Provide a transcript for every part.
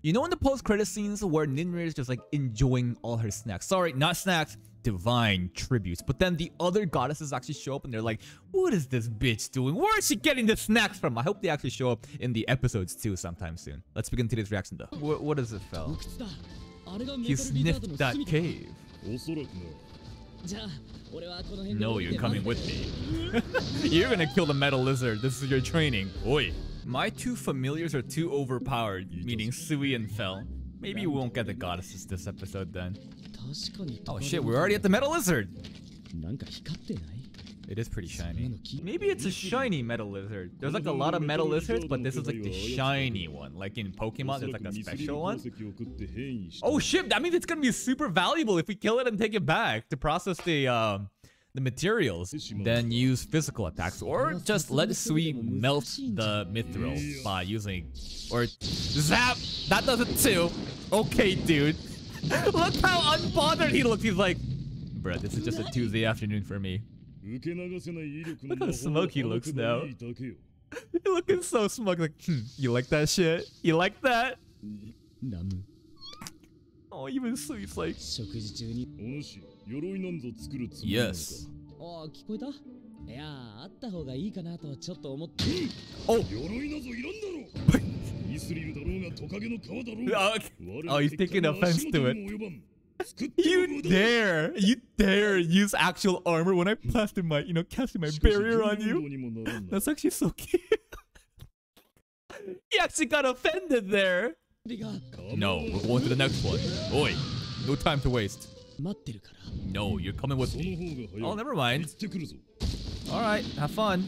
You know in the post-credit scenes where Ninrir is just like enjoying all her snacks? Sorry, not snacks, divine tributes. But then the other goddesses actually show up and they're like, what is this bitch doing? Where is she getting the snacks from? I hope they actually show up in the episodes too sometime soon. Let's begin today's reaction though. What is it, Fel? He sniffed that cave. No, you're coming with me. you're gonna kill the metal lizard. This is your training. Oi. My two familiars are too overpowered, meaning Sui and Fel. Maybe we won't get the goddesses this episode then. Oh shit, we're already at the Metal Lizard! It is pretty shiny. Maybe it's a shiny metal lizard. There's like a lot of metal lizards, but this is like the shiny one. Like in Pokemon, there's like a special one. Oh shit, that means it's gonna be super valuable if we kill it and take it back to process the um, the materials, then use physical attacks, or just let Sui melt the mithril by using... Or zap! That does it too! Okay, dude. Look how unbothered he looks. He's like, bro. this is just a Tuesday afternoon for me. Look how smoky he looks now. He's looking so smug, like, hmm, you like that shit? You like that? ラム Oh, even Sui's like, 食事中にお主鎧なんぞ作るつもりなのか yes. ああ聞こえたいやああった方がいいかなとちょっと思って Oh, 鎧なぞいらんだろミスリルだろうがトカゲの皮だろうが oh, 我 oh, he's 敵 taking の offense 足元 to に it. も及ばん作っても You 無駄 dare, you dare use actual armor when I plastered my, you know, casting my しかし barrier on 純 you. 運動にもならんな That's actually so cute. he actually got offended there. No, we're going to the next one. Oi, no time to waste. No, you're coming with me. Oh, never mind. Alright, have fun.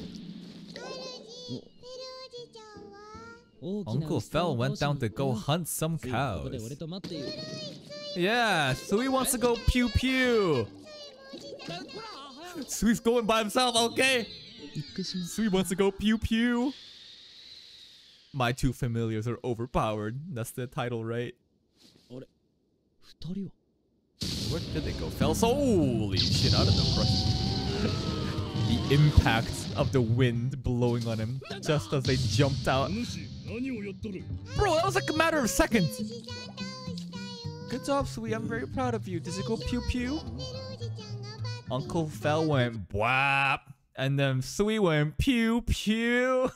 Uncle Fel went down to go hunt some cows. Yeah, Sui wants to go pew pew. Sui's going by himself, okay? Sui wants to go pew pew. My two familiars are overpowered. That's the title, right? Where did they go? Fell so holy shit out of the front. the impact of the wind blowing on him just as they jumped out. Bro, that was like a matter of seconds. Good job, Sui. I'm very proud of you. Does it go pew pew? Uncle Fel went whap, and then Sui went pew pew.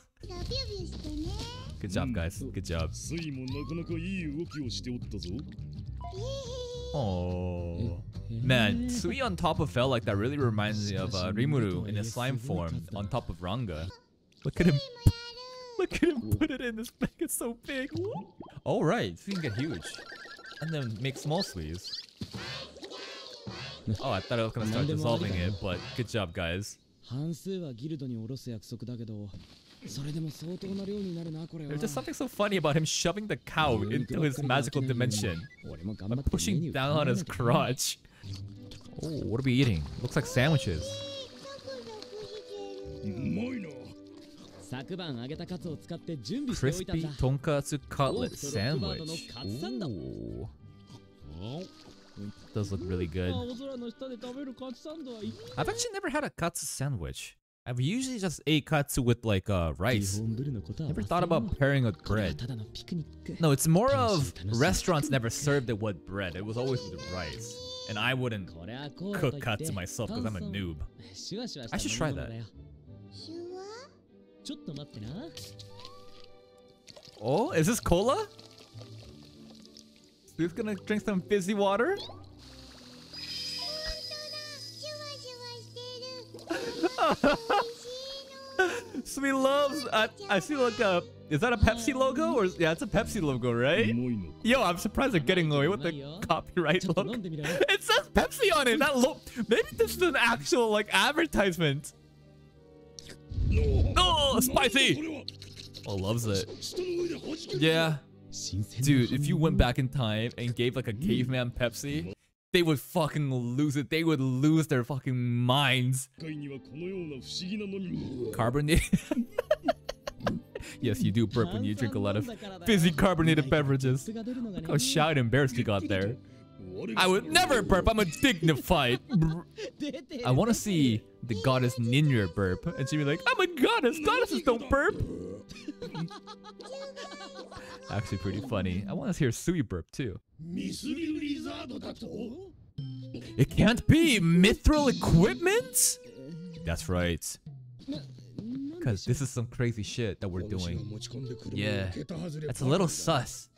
Good job, guys. Good job. スイもなかなかいい動きをしておったぞ Oh. Man, Sui on top of Fel like that really reminds me of uh, Rimuru in his slime form on top of Ranga. Look at him. Look at him put it in this bag. It's so big. All right, so you can get huge. And then make small Suis. Oh, I thought I was gonna start dissolving it, but good job, guys. 半数はギルドに下ろす約束だけど There's just something so funny about him shoving the cow into his magical dimension. Pushing down on his crotch. Oh, what are we eating? Looks like sandwiches. Crispy tonkatsu cutlet sandwich. Ooh. Does look really good. I've actually never had a katsu sandwich. I've usually just ate katsu with like uh, rice. Never thought about pairing with bread. No, it's more of restaurants never served it with bread. It was always with rice. And I wouldn't cook katsu myself because I'm a noob. I should try that. Oh, is this cola? Who's gonna drink some fizzy water? Sui loves. I, I see like a. Is that a Pepsi logo or yeah? It's a Pepsi logo, right? Yo, I'm surprised they're getting away with the copyright look. It says Pepsi on it. That look. Maybe this is an actual like advertisement. Oh, spicy. Oh, loves it. Yeah. Dude, if you went back in time and gave like a caveman Pepsi, they would fucking lose it. They would lose their fucking minds. Carbonated. yes, you do burp when you drink a lot of fizzy carbonated beverages. Look how shy and embarrassed you got there. I would never burp. I'm a dignified. I want to see the goddess Ninrir burp. And she'd be like, I'm a goddess. Goddesses don't burp. Actually pretty funny. I want to hear Sui burp too. It can't be! Mithril equipment? That's right. Because this is some crazy shit that we're doing. Yeah, that's a little sus.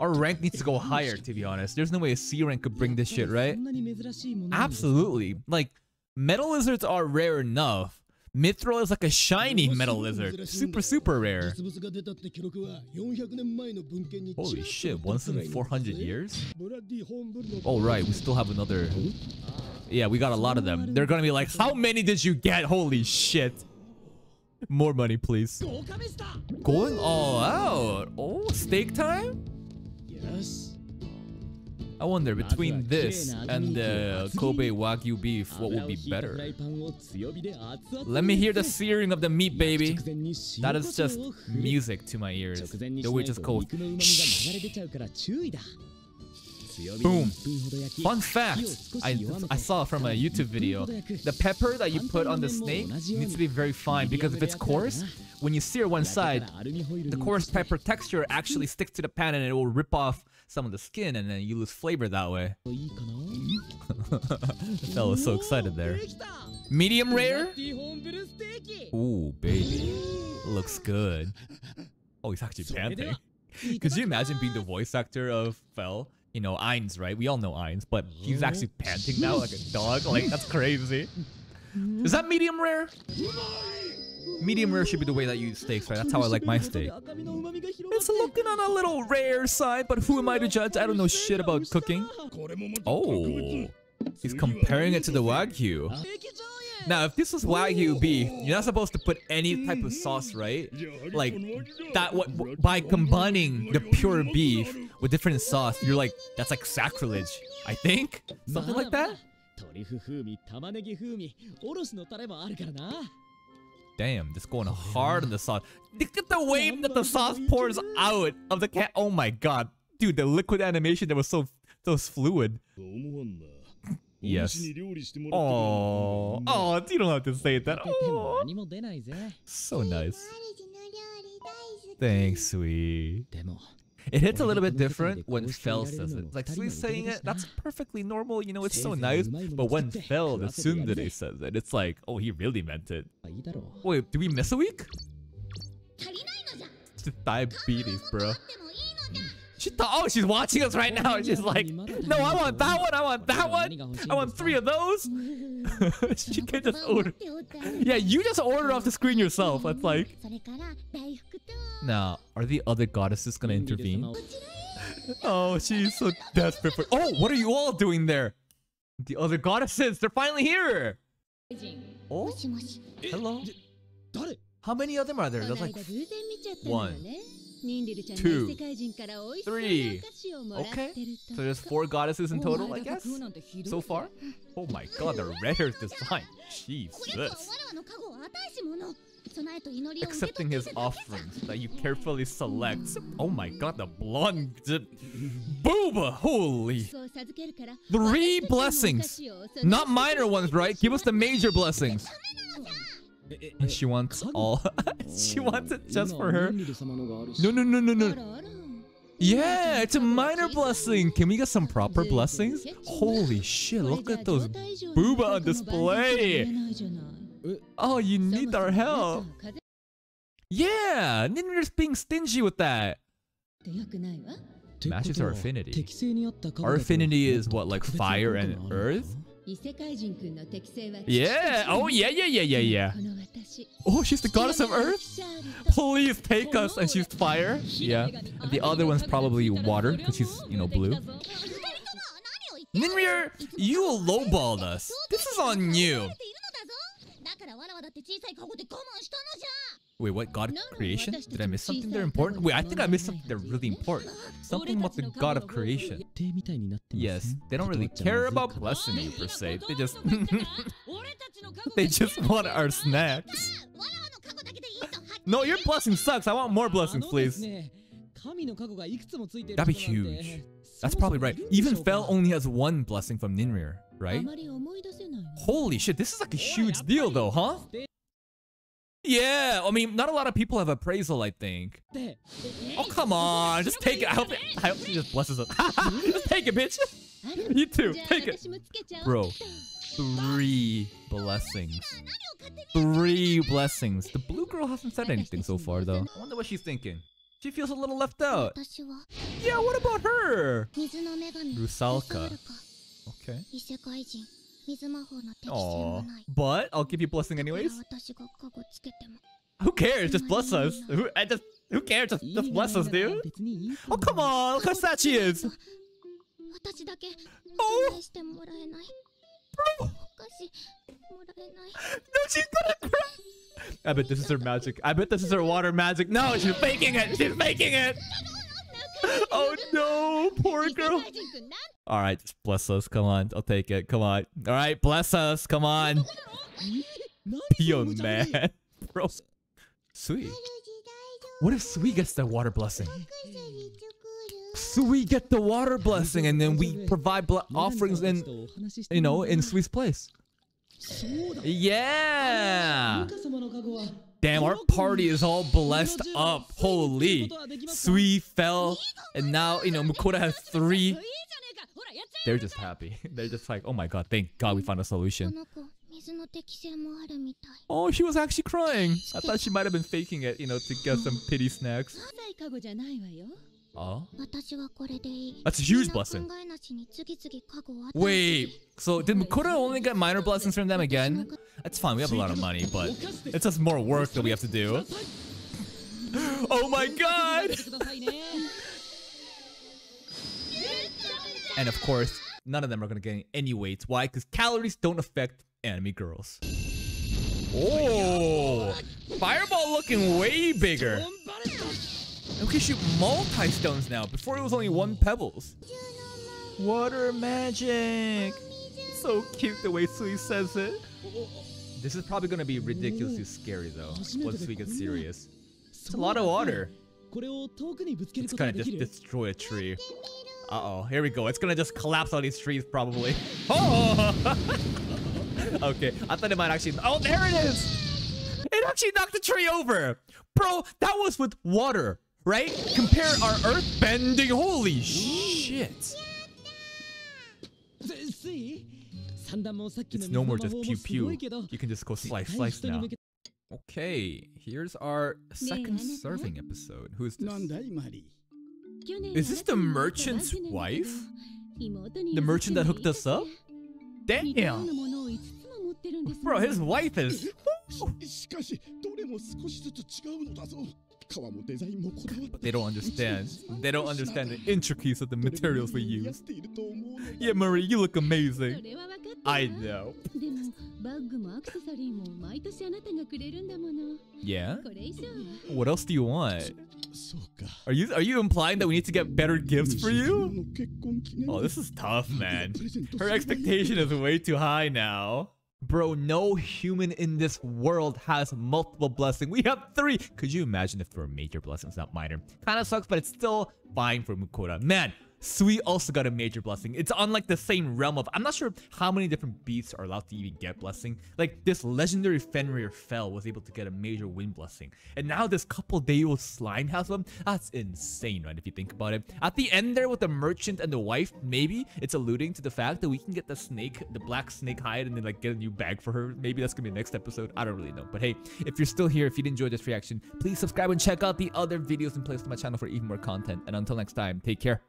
Our rank needs to go higher, to be honest. There's no way a C rank could bring this shit, right? Absolutely. Like, metal lizards are rare enough, Mithril is like a shiny metal lizard. Super, super rare. Holy shit, once in 400 years? Oh, right, we still have another... Yeah, we got a lot of them. They're gonna be like, how many did you get? Holy shit. More money, please. Going all out. Oh, steak time? I wonder between this and the Kobe Wagyu beef, what would be better? Let me hear the searing of the meat, baby. That is just music to my ears. The witch is cold. Boom. Fun fact, I, I saw from a YouTube video, the pepper that you put on the snake needs to be very fine because if it's coarse, when you sear one side, the coarse pepper texture actually sticks to the pan and it will rip off some of the skin and then you lose flavor that way. that was so excited there. Medium rare? Ooh, baby. Looks good. Oh, he's actually panting. Could you imagine being the voice actor of Fel? You know, Ainz, right? We all know Ainz, but he's actually panting now like a dog. Like, that's crazy. Is that medium rare? Medium rare should be the way that you eat steaks, right? That's how I like my steak. It's looking on a little rare side, but who am I to judge? I don't know shit about cooking. Oh, he's comparing it to the Wagyu. Now, if this was Wagyu beef, you're not supposed to put any type of sauce, right? Like, that what by combining the pure beef with different sauce, you're like, that's like sacrilege, I think? Something like that? Damn, this going hard on the sauce. Look at the way that the sauce pours out of the cat. Oh my god. Dude, the liquid animation that was so so fluid. Yes. Oh, oh, you don't have to say that. Oh. So nice. Thanks, Sui. It hits a little bit different when Fel says it. Like Sui saying it, that's perfectly normal, you know, it's so nice. But when Fel, the Tsundere, says it, it's like, oh, he really meant it. Wait, do we miss a week? It's diabetes, bro. She thought, oh, she's watching us right now. She's like, no, I want that one. I want that one. I want three of those. she can just order. Yeah, you just order off the screen yourself. It's like. Now, are the other goddesses gonna intervene? Oh, she's so desperate for. Oh, what are you all doing there? The other goddesses, they're finally here. Oh, hello. How many of them are there? There's like one two, three. Okay, so there's four goddesses in total, I guess, so far. Oh my god, the red earth design. Jesus. Accepting his offerings that you carefully select. Oh my god, the blonde booba! Holy! Three blessings! Not minor ones, right? Give us the major blessings! She wants all. she wants it just for her. No, no, no, no, no. Yeah, it's a minor blessing. Can we get some proper blessings? Holy shit, look at those booba on display. Oh, you need our help. Yeah, Ninrir's being stingy with that. Matches our affinity. Our affinity is what, like fire and earth? Yeah. Oh, yeah, yeah, yeah, yeah, yeah. Oh, she's the goddess of earth? Please take us. And she's fire. Yeah. And the other one's probably water because she's, you know, blue. Ninrir, you lowballed us. This is on you. Wait, what? God of creation? Did I miss something there important? Wait, I think I missed something there really important. Something about the God of creation. Yes, they don't really care about blessing you per se. They just... they just want our snacks. No, your blessing sucks. I want more blessings, ah, please. That'd be huge. That's probably right. Even Fel only has one blessing from Ninrir, right? Holy shit, this is like a huge deal though, huh? Yeah, I mean, not a lot of people have appraisal, I think. Oh, come on. Just take it. I hope, it, I hope she just blesses us. just take it, bitch. You too. Take it. Bro, three blessings. Three blessings. The blue girl hasn't said anything so far, though. I wonder what she's thinking. She feels a little left out. Yeah, what about her? Rusalka. Okay. Aww. But I'll give you blessing anyways. Who cares? Just bless us. Who I just who cares? Just, just bless us, dude. Oh come on, look how sad she is. Oh. No, she's gonna cry. I bet this is her magic. I bet this is her water magic. No, she's faking it. She's faking it. Oh no, poor girl. All right, just bless us. Come on. I'll take it. Come on. All right, bless us. Come on. Pio man. Bro. Sweet. What if Sui gets the water blessing? Sui get the water blessing and then we provide offerings in, you know, in Sui's place. Yeah! Damn, our party is all blessed up. Holy. Sui Fel and now, you know, Mukohda has three they're just happy. They're just like, oh my god, thank god we found a solution. Oh, she was actually crying. I thought she might have been faking it, you know, to get some pity snacks. Oh? That's a huge blessing. Wait, so did Mukohda only get minor blessings from them again? That's fine, we have a lot of money, but it's just more work that we have to do. oh my god! And of course, none of them are going to gain any weight. Why? Because calories don't affect anime girls. Oh! Fireball looking way bigger. We can shoot multi-stones now. Before it was only one pebbles. Water magic. So cute the way Sui says it. This is probably going to be ridiculously scary though, once we get serious. It's a lot of water. It's going to just destroy a tree. Uh-oh, here we go. It's gonna just collapse on these trees, probably. Oh! okay, I thought it might actually... Oh, there it is! It actually knocked the tree over! Bro, that was with water, right? Compare our earth bending. Holy shit! It's no more just pew-pew. You can just go slice, slice now. Okay, here's our second serving episode. Who's this? Is this the merchant's wife? The merchant that hooked us up? Damn! Bro, his wife is... They don't understand. They don't understand the intricacies of the materials we use. Yeah, Marie, you look amazing. I know. Yeah? What else do you want? Are you are you implying that we need to get better gifts for you? Oh, this is tough, man. Her expectation is way too high now. Bro, no human in this world has multiple blessings. We have three. Could you imagine if there were major blessings, not minor? Kind of sucks, but it's still fine for Mukohda. Man, Sui also got a major blessing. It's on like the same realm of I'm not sure how many different beasts are allowed to even get blessing. Like this legendary Fenrir Fel was able to get a major wind blessing. And now this couple day old slime has one. That's insane, right? If you think about it. At the end there with the merchant and the wife, maybe it's alluding to the fact that we can get the snake, the black snake hide, and then like get a new bag for her. Maybe that's gonna be the next episode. I don't really know. But hey, if you're still here, if you enjoyed this reaction, please subscribe and check out the other videos and place on my channel for even more content. And until next time, take care.